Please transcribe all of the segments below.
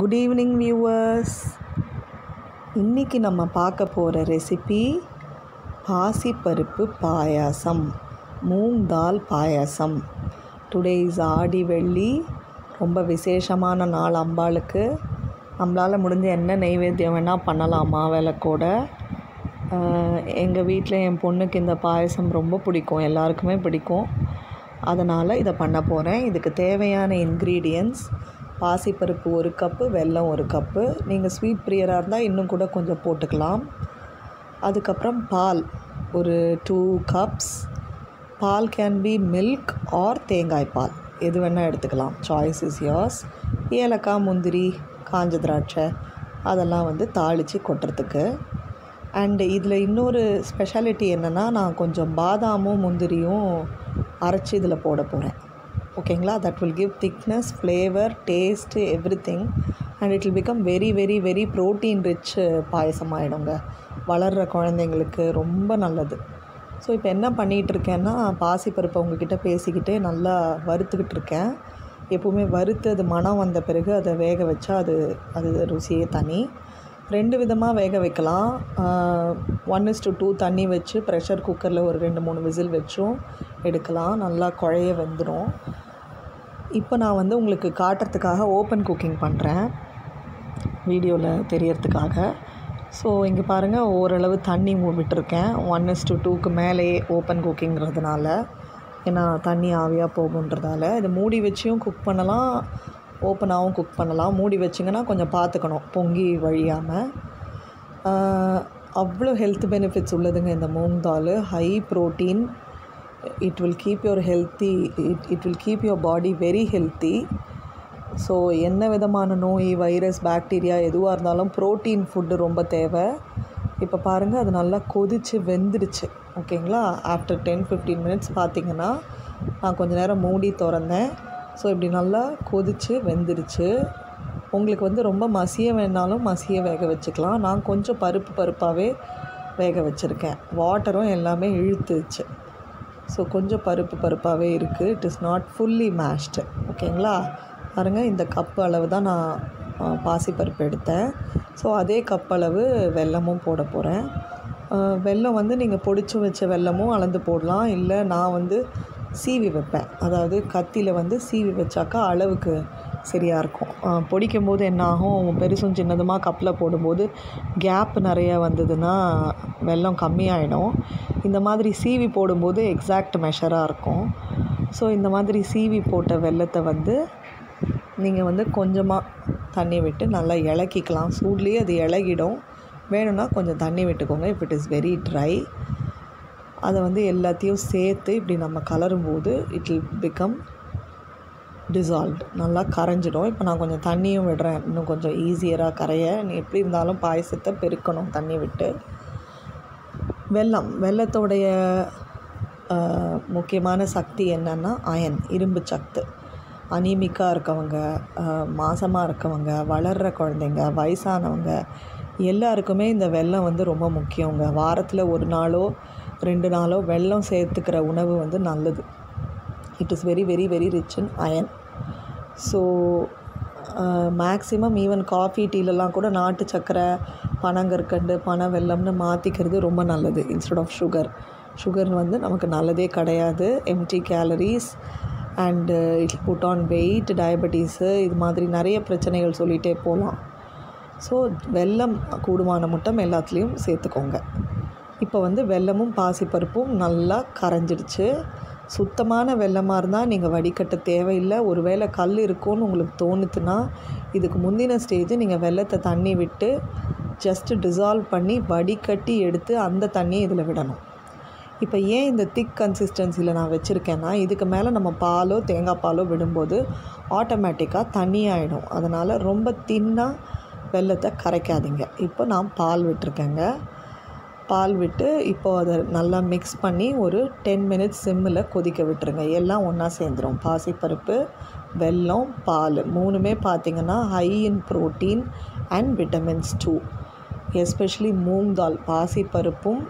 Good evening viewers இன்றைக்கி நம்ம பார்க்க போகிற ரெசிபி பாசிப்பருப்பு பாயாசம் மூங் தால் பாயாசம். டுடே இஸ் ஆடி வெள்ளி ரொம்ப விசேஷமான நாள் அம்பாளுக்கு. நம்மளால் முடிஞ்ச என்ன நெய்வேத்தியம் வேணால் பண்ணலாம் மாவிளக்கோட எங்கள் வீட்டில் என் பொண்ணுக்கு இந்த பாயசம் ரொம்ப பிடிக்கும் எல்லாருக்குமே பிடிக்கும். அதனால் இதை பண்ண போகிறேன் இதுக்கு தேவையான இன்க்ரீடியன்ஸ் பாசிப்பருப்பு ஒரு கப்பு வெல்லம் ஒரு கப்பு. நீங்கள் ஸ்வீட் பிரியராக இருந்தால் இன்னும் கூட கொஞ்சம் போட்டுக்கலாம். அதுக்கப்புறம் பால் ஒரு டூ கப்ஸ் பால் கேன் பி மில்க் ஆர் தேங்காய் பால். எது வேணால் எடுத்துக்கலாம். சாய்ஸ் இஸ் யோர்ஸ் ஏலக்காய் முந்திரி காஞ்ச திராட்சை அதெல்லாம் வந்து தாளித்து கொட்டுறதுக்கு. அண்டு இதில் இன்னொரு ஸ்பெஷாலிட்டி என்னென்னா நான் கொஞ்சம் பாதாமும் முந்திரியும் அரைச்சி இதில் போட போகிறேன் ஓகேங்களா? That will give thickness flavour taste everything and it will become very very very protein rich பாயசம் ஆகிடுங்க வளர்கிற குழந்தைங்களுக்கு ரொம்ப நல்லது. ஸோ இப்போ என்ன பண்ணிகிட்டு இருக்கேன்னா பாசிப்பருப்பை உங்ககிட்ட பேசிக்கிட்டே நல்லா வறுத்துக்கிட்டு இருக்கேன் எப்போவுமே வறுத்து அது மனம் வந்த பிறகு அதை வேக வச்சா அது அது ருசியே தனி. ரெண்டு விதமாக வேக வைக்கலாம். ஒன் இஸ் டு டூ தண்ணி வச்சு ப்ரெஷர் குக்கரில் ஒரு ரெண்டு மூணு விசில் வச்சும் எடுக்கலாம். நல்லா குழைய வெந்துடும் இப்போ நான் வந்து உங்களுக்கு காட்டுறதுக்காக ஓப்பன் குக்கிங் பண்ணுறேன் வீடியோவில் தெரியறதுக்காக. ஸோ இங்கே பாருங்கள் ஓரளவு தண்ணி விட்டுருக்கேன் ஒன் இஸ் டு டூக்கு மேலேயே ஓப்பன் குக்கிங்கிறதுனால. ஏன்னா தண்ணி ஆவியாக போகுன்றதால. இதை மூடி வச்சியும் குக் பண்ணலாம் ஓப்பனாகவும் குக் பண்ணலாம். மூடி வச்சிங்கன்னா கொஞ்சம் பார்த்துக்கணும் பொங்கி வழியாமல் அவ்வளோ ஹெல்த் பெனிஃபிட்ஸ் உள்ளதுங்க இந்த moong dal high protein it will keep your healthy it it will keep your body very healthy so என்ன விதமான நோய் வைரஸ் பாக்டீரியா எதுவாக இருந்தாலும் ப்ரோட்டீன் ஃபுட்டு ரொம்ப தேவை. இப்போ பாருங்கள் அது நல்லா கொதித்து வெந்துடுச்சு. ஓகேங்களா? ஆஃப்டர் டென் ஃபிஃப்டீன் மினிட்ஸ் பார்த்திங்கன்னா நான் கொஞ்சம் நேரம் மூடி திறந்தேன். ஸோ இப்படி நல்லா கொதித்து வெந்துடுச்சு. உங்களுக்கு வந்து ரொம்ப மசிய வேணாலும் மசிய வேக வச்சுக்கலாம். நான் கொஞ்சம் பருப்பு பருப்பாகவே வேக வச்சுருக்கேன். வாட்டரும் எல்லாமே இழுத்துச்சு. ஸோ கொஞ்சம் பருப்பு பருப்பாகவே இருக்குது. It is not fully mashed ஓகேங்களா பாருங்கள் இந்த கப் அளவு தான் நான் பாசிப்பருப்பு எடுத்தேன். ஸோ அதே கப் அளவு வெல்லமும் போட போகிறேன் வெல்லம் வந்து நீங்கள் பொடிச்சு வச்ச வெல்லமும் அளந்து போடலாம். இல்லை நான் வந்து சீவி வைப்பேன். அதாவது கத்தியில் வந்து சீவி வச்சாக்கா அளவுக்கு சரியாக இருக்கும். பொடிக்கும் போது என்னாகும்? பெருசும் சின்னதுமாக கப்பில் போடும்போது கேப் நிறைய வந்ததுன்னா வெல்லம் கம்மியாயிடும். இந்த மாதிரி சீவி போடும்போது எக்ஸாக்ட் மெஷராக இருக்கும். ஸோ இந்த மாதிரி சீவி போட்ட வெல்லத்தை வந்து நீங்கள் வந்து கொஞ்சமாக தண்ணி விட்டு நல்லா இலக்கிக்கலாம். சூட்லேயே அது இலகிடும். வேணும்னா கொஞ்சம் தண்ணி விட்டுக்கோங்க. If it is very dry அதை வந்து எல்லாத்தையும் சேர்த்து இப்படி நம்ம கலரும் போது இட் வில் பிகம் டிசால்வ்டு நல்லா கரைஞ்சிடும். இப்போ நான் கொஞ்சம் தண்ணியும் விடுறேன். இன்னும் கொஞ்சம் ஈஸியராக கரைய. நீ எப்படி இருந்தாலும் பாயசத்தை பெருக்கணும் தண்ணி விட்டு. வெல்லம். வெள்ளத்தோடைய முக்கியமான சக்தி என்னென்னா அயன். இரும்பு சத்து. அனீமிக்காக இருக்கவங்க மாசமாக இருக்கவங்க வளர்கிற குழந்தைங்க வயசானவங்க எல்லாருக்குமே இந்த வெள்ளம் வந்து ரொம்ப முக்கியங்க. வாரத்தில் ஒரு நாளோ ரெண்டு நாளோ வெல்லம் சேர்த்துக்கிற உணவு வந்து நல்லது. It is very very very rich in iron so maximum even coffee டீலெலாம் கூட நாட்டு சக்கரை பனங்கற்கண்டு பனை வெல்லம்னு மாற்றிக்கிறது ரொம்ப நல்லது. இன்ஸ்டெட் ஆஃப் சுகர் சுகர் வந்து நமக்கு நல்லதே கிடையாது. Empty calories and it put on weight diabetes இது மாதிரி நிறைய பிரச்சனைகள் சொல்லிகிட்டே போகலாம் ஸோ வெல்லம் கூடுமான மட்டும் எல்லாத்துலேயும் சேர்த்துக்கோங்க. இப்போ வந்து வெல்லமும் பாசிப்பருப்பும் நல்லா கரைஞ்சிடுச்சு. சுத்தமான வெள்ளமாக இருந்தால் நீங்கள் வடிகட்ட தேவையில்லை. ஒரு வேளை கல் இருக்கும்னு உங்களுக்கு தோணுதுன்னா இதுக்கு முந்தின ஸ்டேஜ் நீங்கள் வெள்ளத்தை தண்ணி விட்டு ஜஸ்ட்டு டிசால்வ் பண்ணி வடிகட்டி எடுத்து அந்த தண்ணியை இதில் விடணும். இப்போ ஏன் இந்த திக் கன்சிஸ்டன்சியில் நான் வச்சுருக்கேன்னா இதுக்கு மேலே நம்ம பாலோ தேங்காய் பாலோ விடும்போது ஆட்டோமேட்டிக்காக தண்ணி ஆகிடும் அதனால் ரொம்ப தின்னாக வெள்ளத்தை கரைக்காதீங்க. இப்போ நான் பால் விட்டுருக்கேங்க. பால் விட்டு இப்போது அதை நல்லா மிக்ஸ் பண்ணி ஒரு டென் மினிட்ஸ் சிம்மில் கொதிக்க விட்டுருங்க. எல்லாம் ஒன்றா சேர்ந்துடும் பாசிப்பருப்பு வெல்லம் பால் மூணுமே பார்த்திங்கன்னா high in protein and vitamins too especially moong dal பாசிப்பருப்பும்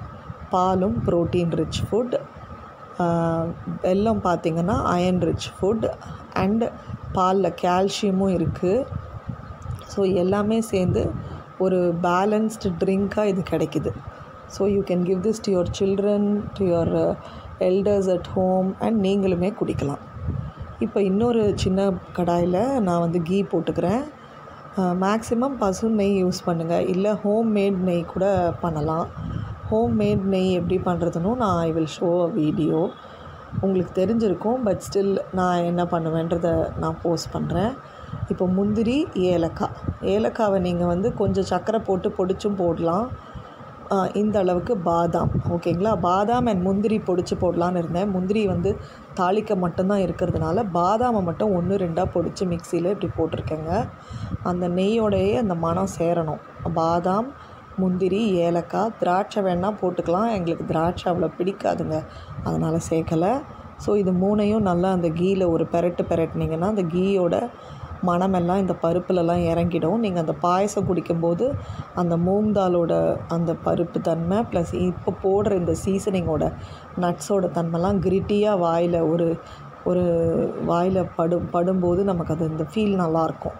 பாலும் ப்ரோட்டீன் ரிச் ஃபுட் வெல்லம் பார்த்திங்கன்னா அயன் ரிச் ஃபுட் அண்ட் பாலில் கால்சியமும் இருக்குது ஸோ எல்லாமே சேர்ந்து ஒரு பேலன்ஸ்டு ட்ரிங்காக இது கிடைக்குது. So you can give this to your children to your elders at home and நீங்களுமே குடிக்கலாம். இப்போ இன்னொரு சின்ன கடாயில் நான் வந்து கீ போட்டுக்கிறேன். மேக்ஸிமம் பசு நெய் யூஸ் பண்ணுங்கள் இல்லை ஹோம் மேட் நெய் கூட பண்ணலாம். ஹோம் மேட் நெய் எப்படி பண்ணுறதுன்னு நான் I will show a video உங்களுக்கு தெரிஞ்சிருக்கும் பட் ஸ்டில் நான் என்ன பண்ணுவேன்றதை நான் போஸ்ட் பண்ணுறேன் இப்போ முந்திரி ஏலக்காய். ஏலக்காவை நீங்கள் வந்து கொஞ்சம் சர்க்கரை போட்டு பொடிச்சும் போடலாம். இந்த அளவுக்கு பாதாம். ஓகேங்களா? பாதாம் அண்ட் முந்திரி பொடிச்சு போடலான்னு இருந்தேன். முந்திரி வந்து தாளிக்க மட்டும்தான் இருக்கிறதுனால பாதாமை மட்டும் ஒன்று ரெண்டாக பொடிச்சு மிக்சியில் இப்படி போட்டிருக்கேங்க. அந்த நெய்யோடையே அந்த மனம் சேரணும். பாதாம் முந்திரி ஏலக்காய் திராட்சை வேணால் போட்டுக்கலாம். எங்களுக்கு திராட்சை அவ்வளோ பிடிக்காதுங்க. அதனால் சேர்க்கலை. ஸோ இது மூணையும் நல்லா அந்த கீயில் ஒரு பெரட்டு பெரட்டினீங்கன்னா அந்த கீயோட மணமெல்லாம் இந்த பருப்புலலாம் இறங்கிடும். நீங்கள் அந்த பாயசம் குடிக்கும்போது அந்த மூங்தாலோட அந்த பருப்பு தன்மை ப்ளஸ் இப்போ போடுற இந்த சீசனிங்கோட நட்ஸோட தன்மைலாம் கிரிட்டியாக வாயில் ஒரு ஒரு வாயில் படும் படும்போது நமக்கு அது இந்த ஃபீல் நல்லாயிருக்கும்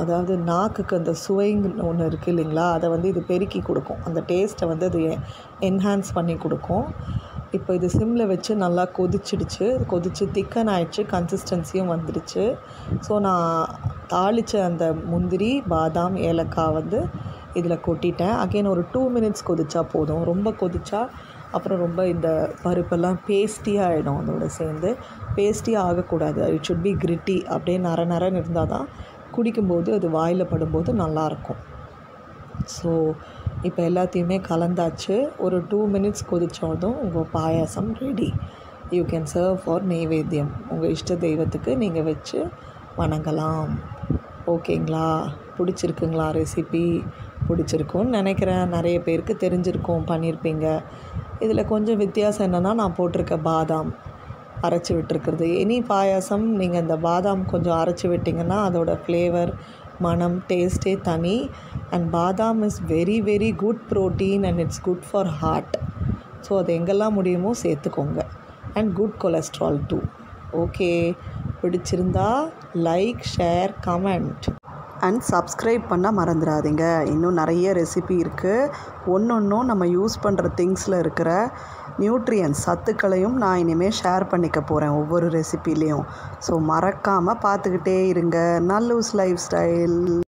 அதாவது நாக்குக்கு அந்த சுவைங்கன்னு ஒன்று இருக்குது இல்லைங்களா? அதை வந்து இது பெருக்கி கொடுக்கும். அந்த டேஸ்ட்டை வந்து அது என்ஹான்ஸ் பண்ணி கொடுக்கும். இப்போ இது சிம்மில் வச்சு நல்லா கொதிச்சிடுச்சு. கொதிச்சு திக்கன் ஆயிடுச்சு கன்சிஸ்டன்சியும் வந்துடுச்சு. ஸோ நான் தாளித்த அந்த முந்திரி பாதாம் ஏலக்காய் வந்து இதில் கொட்டிட்டேன். அகைன் ஒரு டூ மினிட்ஸ் கொதிச்சா போதும். ரொம்ப கொதிச்சா அப்புறம் ரொம்ப இந்த பருப்பெல்லாம் பேஸ்டியாக ஆகிடும் அதோட சேர்ந்து. பேஸ்டியாக ஆகக்கூடாது. இட் ஷுட் பி கிரிட்டி அப்படியே நர நரன்னு இருந்தால் தான் குடிக்கும்போது அது வாயில் படும்போது நல்லாயிருக்கும் ஸோ இப்போ எல்லாத்தையுமே கலந்தாச்சு. ஒரு டூ மினிட்ஸ் கொதிச்சதும் உங்கள் பாயாசம் ready you can serve for நெய்வேத்தியம். உங்கள் இஷ்ட தெய்வத்துக்கு நீங்கள் வச்சு வணங்கலாம். ஓகேங்களா? பிடிச்சிருக்குங்களா ரெசிபி பிடிச்சிருக்கும்னு நினைக்கிறேன். நிறைய பேருக்கு தெரிஞ்சிருக்கும் பண்ணியிருப்பீங்க இதில் கொஞ்சம் வித்தியாசம் என்னென்னா நான் போட்டிருக்க பாதாம் அரைச்சி விட்டுருக்குறது. எனி பாயாசம் நீங்கள் இந்த பாதாம் கொஞ்சம் அரைச்சி விட்டிங்கன்னா அதோடய ஃப்ளேவர் மனம் டேஸ்ட்டே தனி. And badam is very very good protein and it's good for heart so அது எங்கெல்லாம் முடியுமோ சேர்த்துக்கோங்க. And good cholesterol too okay பிடிச்சிருந்தா like share comment and subscribe பண்ண மறந்துடாதீங்க. இன்னும் நிறைய ரெசிபி இருக்குது ஒன்று ஒன்றும் நம்ம யூஸ் பண்ணுற திங்ஸில் இருக்கிற நியூட்ரியன்ஸ் சத்துக்களையும் நான் இனிமேல் ஷேர் பண்ணிக்க போகிறேன் ஒவ்வொரு ரெசிப்பிலையும் ஸோ மறக்காமல் பார்த்துக்கிட்டே இருங்க. Nallu's life style